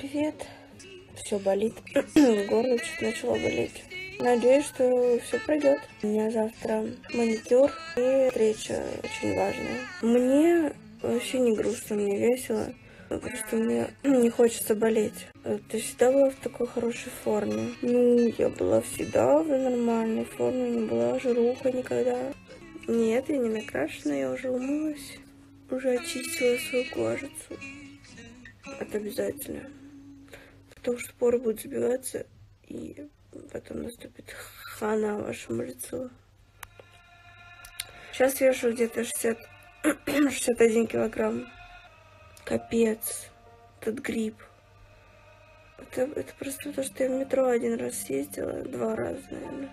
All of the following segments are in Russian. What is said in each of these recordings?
Привет. Все болит. Горло чуть начало болеть. Надеюсь, что все пройдет. У меня завтра маникюр и встреча очень важная. Мне вообще не грустно, мне весело. Просто мне не хочется болеть. Ты всегда была в такой хорошей форме. Ну, я была всегда в нормальной форме, не была жируха никогда. Нет, я не накрашена, я уже умылась. Уже очистила свою кожицу. Это обязательно. Потому что поры будут забиваться, и потом наступит хана вашему лицу. Сейчас вешу где-то 60, 61 килограмм. Капец. Этот грипп. Это, это просто то, что я в метро один раз съездила, два раза, наверное.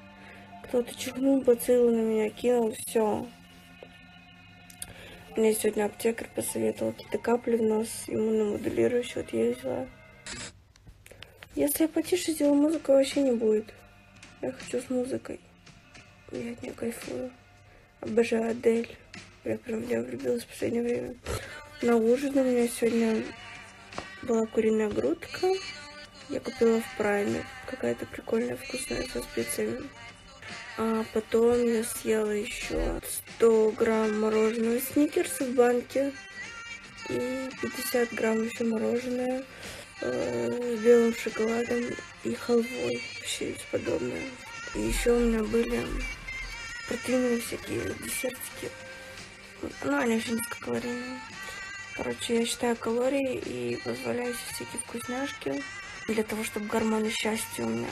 Кто-то чихнул, бациллу на меня кинул, все. Мне сегодня аптекарь посоветовал какие-то капли в нос, иммуномодулирующие, вот я взяла. Если я потише сделаю музыку, вообще не будет. Я хочу с музыкой. Я от нее кайфую. Обожаю Адель. Я прям в нее влюбилась в последнее время. На ужин у меня сегодня была куриная грудка. Я купила в Прайме. Какая-то прикольная, вкусная, со специями. А потом я съела еще 100 грамм мороженого сникерса в банке. И 50 грамм еще мороженое э, белым шоколадом и халвой. Вообще подобное. И еще у меня были протеиновые всякие десертики. Ну, они очень низкокалорийные. Короче, я считаю калории и позволяю себе всякие вкусняшки для того, чтобы гормоны счастья у меня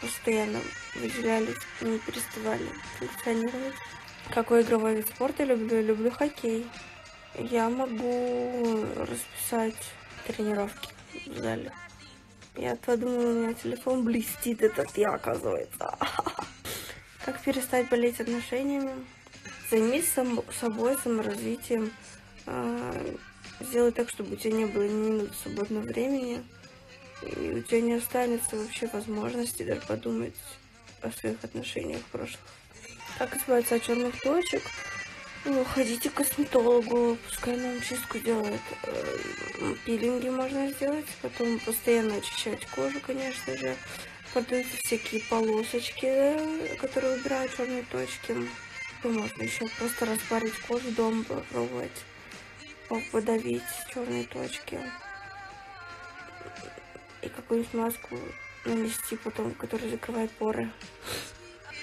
постоянно выделялись не переставали функционировать. Какой игровой вид спорта люблю? Люблю хоккей. Я могу расписать тренировки в зале. Я подумала, у меня телефон блестит, этот я, оказывается. Как перестать болеть отношениями? Займись сам, собой, саморазвитием. А, сделай так, чтобы у тебя не было ни минуты свободного времени. И у тебя не останется вообще возможности даже подумать о своих отношениях прошлых. Как избавиться от черных точек? Ну, ходите к косметологу, пускай нам чистку делает. Э, пилинги можно сделать, потом постоянно очищать кожу, конечно же. Продаются всякие полосочки, которые убирают черные точки. Можно еще просто распарить кожу дома, попробовать подавить черные точки и какую-нибудь маску нанести потом, которая закрывает поры.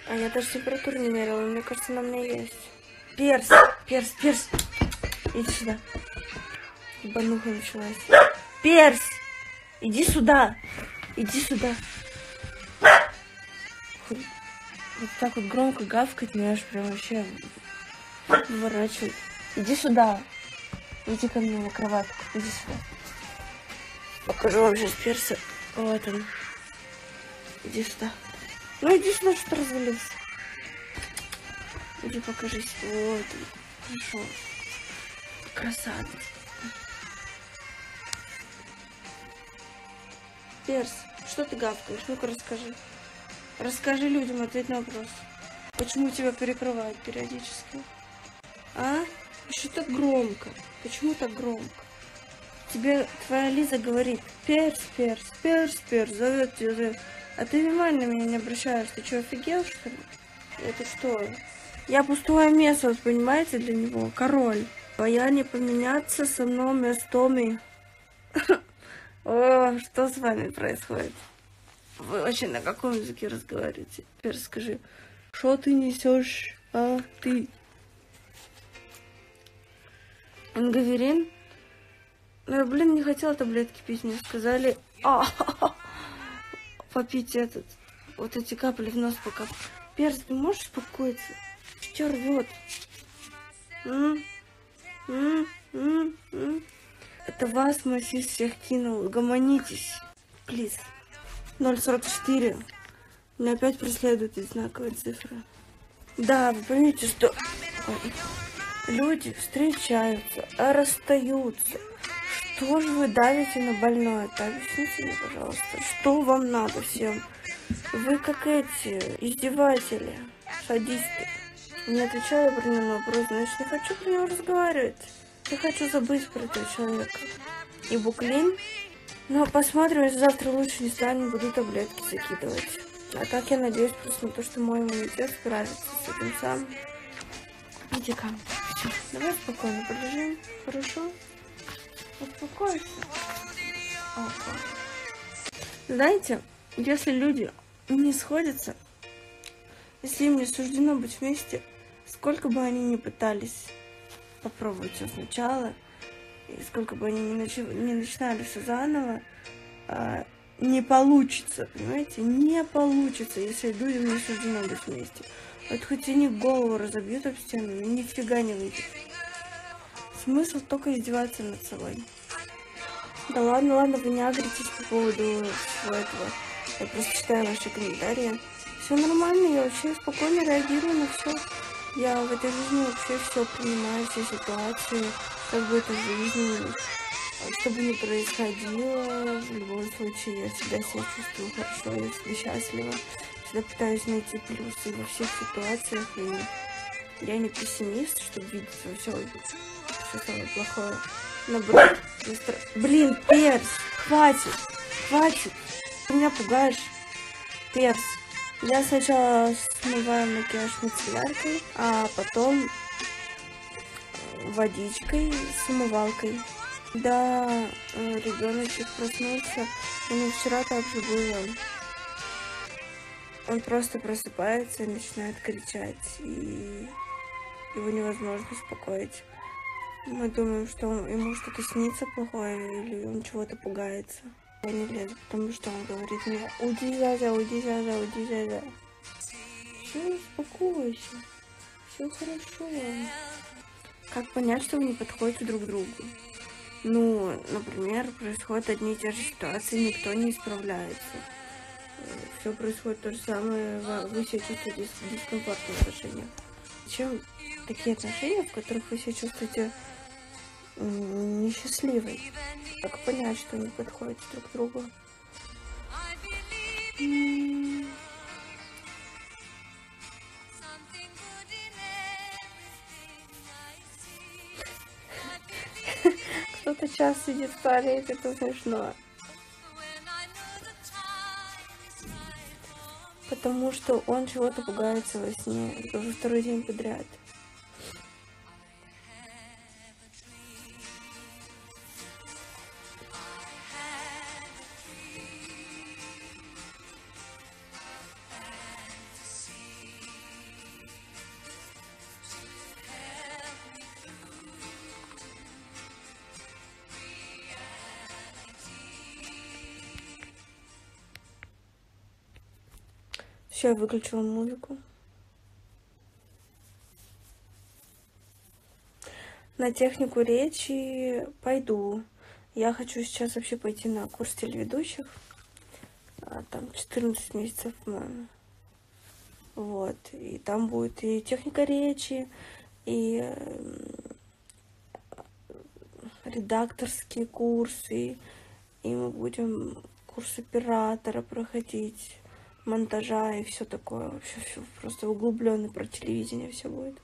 А я даже температуру не мерила, мне кажется, на мне есть. Перс, перс, перс. Иди сюда. Ебануха началась. Перс! Иди сюда. Иди сюда. Вот так вот громко гавкать, меня аж прям вообще выворачивает. Иди сюда. Иди ко мне на кроватку. Иди сюда. Покажу вам сейчас перса. Вот он. Иди сюда. Ну иди сюда, что развалился. Иди покажись. Вот. Пришел. Красавец. Перс, что ты гавкаешь? Ну-ка расскажи. Расскажи людям, ответь на вопрос. Почему тебя перекрывают периодически? А? Еще так громко. Почему так громко? тебе твоя Лиза говорит, перс, перс, перс, перс, зовет тебя, зовет. А ты внимательно на меня не обращаешь. Ты что, офигел, что ли? Это что? Я пустое место, понимаете, для него. Король. А я не поменяться со мной местами. О, что с вами происходит? Вы вообще на каком языке разговариваете? Теперь скажи, что ты несешь, а ты? Ангаверин? Ну, я, блин, не хотела таблетки пить, мне сказали, а, попить этот, вот эти капли в нос пока. Перс, ты можешь успокоиться? Что рвет? Это вас Масис всех кинул. Гомонитесь. Плиз. 044. Меня опять преследуют эти знаковые цифры. Да, вы поймите, что люди встречаются, а расстаются. Что же вы давите на больное-то? Объясните мне, пожалуйста, что вам надо всем? Вы как эти, издеватели, садисты. Не отвечаю про него вопрос, значит, не хочу про него разговаривать. Я хочу забыть про этого человека. И Буклин Ну, посмотрим, если завтра лучше не станет, буду таблетки закидывать. А так я надеюсь просто на то, что мой иммунитет справится с этим самым. Иди-ка. Всё, давай спокойно полежим. Хорошо? Успокойся. Опа. Знаете, если люди не сходятся, если им не суждено быть вместе, сколько бы они ни пытались попробовать все сначала, и сколько бы они ни, начи- ни начинали все заново, а, не получится, понимаете? Не получится, если людям не суждено быть вместе. Вот хоть они голову разобьют об стену, нифига не выйдет. Смысл только издеваться над собой. Да ладно, ладно, вы не агритесь по поводу всего этого. Я просто читаю ваши комментарии. Все нормально, я вообще спокойно реагирую на все. Я в этой жизни вообще все принимаю, все ситуации, как бы это в жизни, что бы ни происходило, в любом случае я всегда себя чувствую хорошо, я всегда счастлива, всегда пытаюсь найти плюсы во всех ситуациях, и я не пессимист, чтобы видеть во все, все самое плохое. Наоборот, настро... Блин, перс, хватит, хватит, ты меня пугаешь, перс. Я сначала смываю макияж мицелляркой, а потом водичкой с умывалкой. Да, ребеночек проснулся, у него вчера так же было. Он просто просыпается и начинает кричать, и его невозможно успокоить. Мы думаем, что ему что-то снится плохое, или он чего-то пугается. Я не лезу, потому что он говорит мне, уйди, Заза, уйди, Заза, уйди, Заза. Все, успокойся, все хорошо. Как понять, что вы не подходите друг другу? Ну, например, происходят одни и те же ситуации, никто не исправляется. Все происходит то же самое, вы себя чувствуете дискомфортно в отношениях. Чем такие отношения, в которых вы себя чувствуете несчастливой? Как понять, что не подходит друг к другу? Кто-то час сидит в туалете, это смешно. Потому что он чего-то пугается во сне уже второй день подряд. Все, я выключила музыку. На технику речи пойду. Я хочу сейчас вообще пойти на курс телеведущих. А, там 14 месяцев, по-моему. Вот. И там будет и техника речи, и редакторские курсы, и мы будем курс оператора проходить монтажа и все такое. Вообще все просто углубленно про телевидение все будет.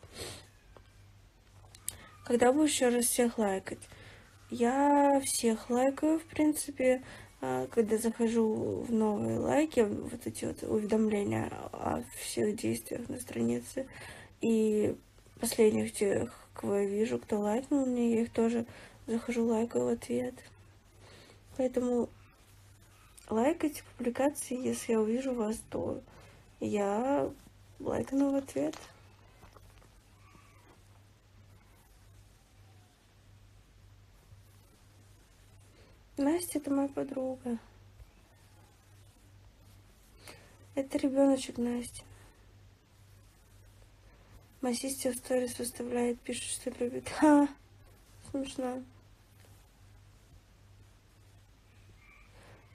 Когда будешь еще раз всех лайкать? Я всех лайкаю, в принципе, а, когда захожу в новые лайки, вот эти вот уведомления о всех действиях на странице. И последних тех, кого я вижу, кто лайкнул мне, я их тоже захожу лайкаю в ответ. Поэтому лайкайте публикации, если я увижу вас, то я лайкну в ответ. Настя это моя подруга. Это ребеночек Настя. Моя сестер сторис выставляет, пишет, что любит. Ха, смешно.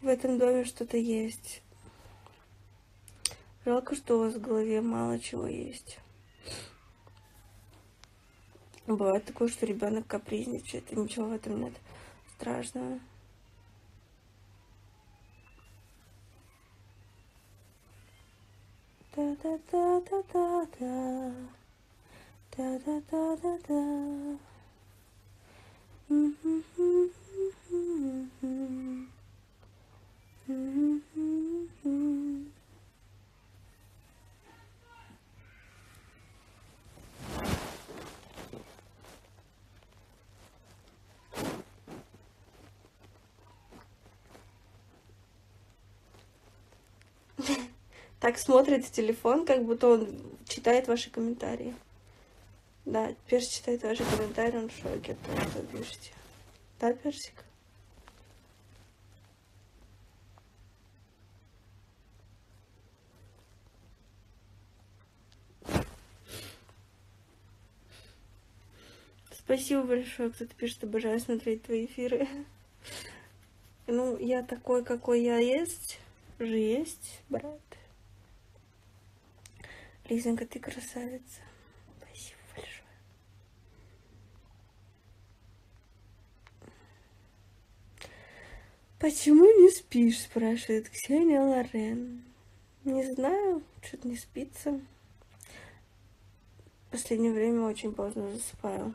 В этом доме что-то есть. Жалко, что у вас в голове мало чего есть. Бывает такое, что ребенок капризничает, и ничего в этом нет страшного. Да-да-да-да-да-да. Да-да-да-да-да так смотрит телефон, как будто он читает ваши комментарии. Да, Персик читает ваши комментарии, он в шоке, то, что пишете. Да, Персик? Спасибо большое, кто-то пишет, обожаю смотреть твои эфиры. Ну, я такой, какой я есть, же есть, брат. Лизонька, ты красавица. Спасибо большое. Почему не спишь, спрашивает Ксения Лорен. Не знаю, что-то не спится. Последнее время очень поздно засыпаю.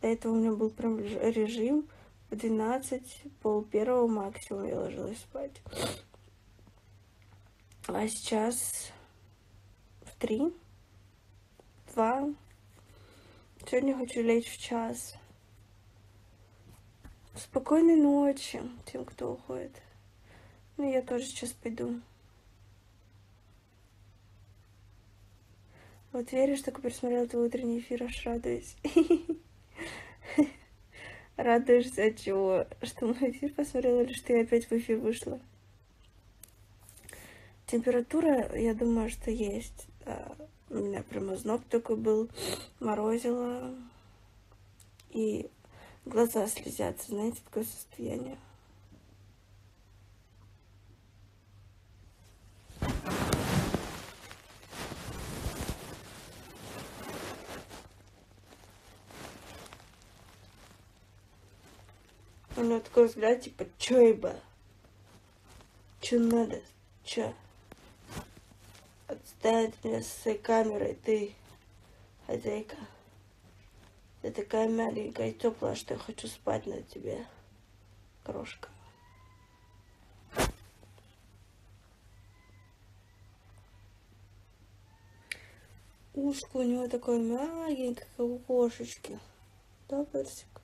До этого у меня был прям режим в 12, пол первого максимум я ложилась спать. А сейчас в три, два. Сегодня хочу лечь в час. Спокойной ночи тем, кто уходит. Ну, я тоже сейчас пойду. Вот веришь, только пересмотрела твой утренний эфир, аж радуюсь. Радуешься от чего? Что мой эфир посмотрела или что я опять в эфир вышла? Температура, я думаю, что есть. Да. У меня прямо зноб такой был, морозило. И глаза слезятся, знаете, такое состояние. У него такой взгляд, типа, чё еба? Чё надо? Чё? Отстань от меня с своей камерой, ты, хозяйка. Ты такая маленькая и теплая, что я хочу спать на тебе, крошка. Ушко у него такое маленькое, как у кошечки. Да, Персик?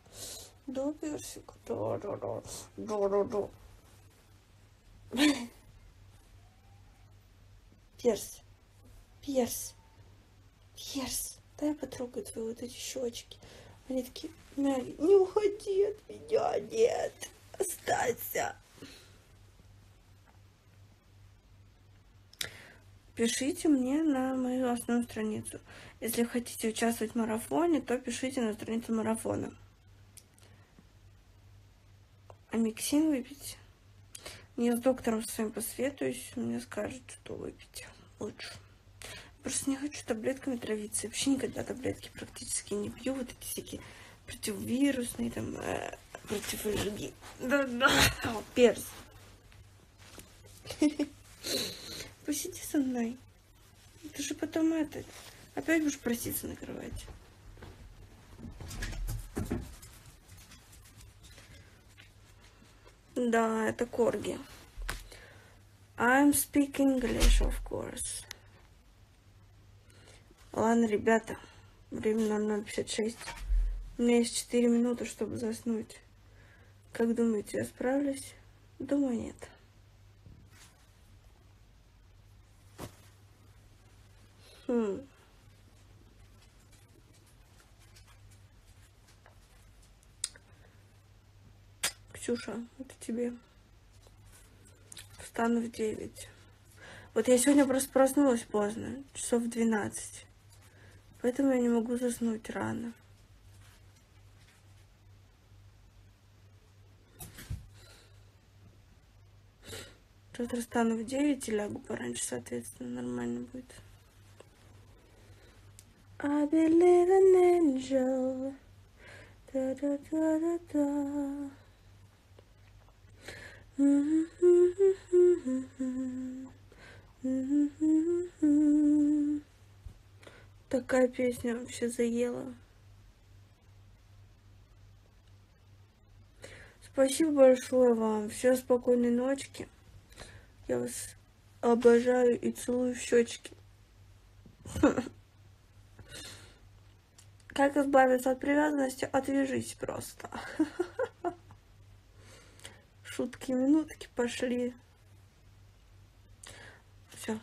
Да, Персик? Да, да, да. Да, да, да. Перс. Перс. Перс. Дай я потрогаю твои вот эти щечки. Они такие. Не уходи от меня, нет. Останься. Пишите мне на мою основную страницу. Если хотите участвовать в марафоне, то пишите на страницу марафона. Амиксин выпить? Я с доктором своим посоветуюсь, мне скажет, что выпить лучше. Просто не хочу таблетками травиться. вообще никогда таблетки практически не пью. Вот эти всякие противовирусные, там, э, против аллергии. Да-да, перс. Посиди со мной. Ты же потом это... Опять будешь проситься на кровати. Да, это корги. I'm speaking English, of course. Ладно, ребята, время 00.56. У меня есть 4 минуты, чтобы заснуть. Как думаете, я справлюсь? Думаю, нет. Хм. Ксюша, это тебе. Встану в 9. Вот я сегодня просто проснулась поздно, часов в 12. Поэтому я не могу заснуть рано. Завтра стану в 9 и лягу пораньше, соответственно, нормально будет. I believe in angel. Da, da, da, da, da. Такая песня вообще заела. Спасибо большое вам. Все спокойной ночки. Я вас обожаю и целую в щечки. Как избавиться от привязанности? Отвяжись просто. шутки минутки пошли. Все